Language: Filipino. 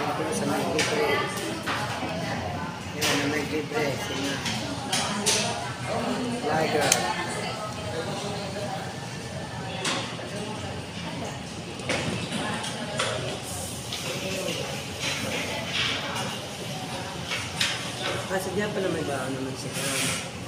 nag-depress. Yan na nag-depress. Yan na. Lager. Ah, sadya pala may baon naman siya.